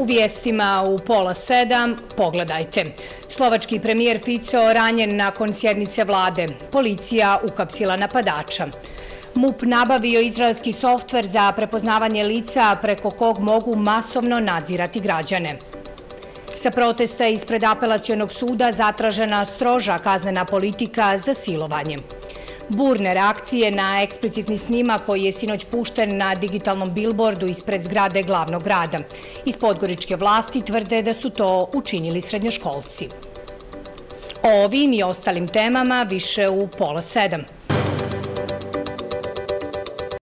U vijestima u pola sedam, pogledajte. Slovački premijer Fico ranjen nakon sjednice vlade. Policija uhapsila napadača. MUP nabavio izraelski softver za prepoznavanje lica preko kog mogu masovno nadzirati građane. Sa protesta ispred apelacijonog suda zatražena stroža kaznena politika za silovanje. Burne reakcije na eksplicitni snima koji je sinoć pušten na digitalnom bilbordu ispred zgrade glavnog grada. Iz podgoričke vlasti tvrde da su to učinili srednjoškolci. O ovim i ostalim temama više u pola sedam.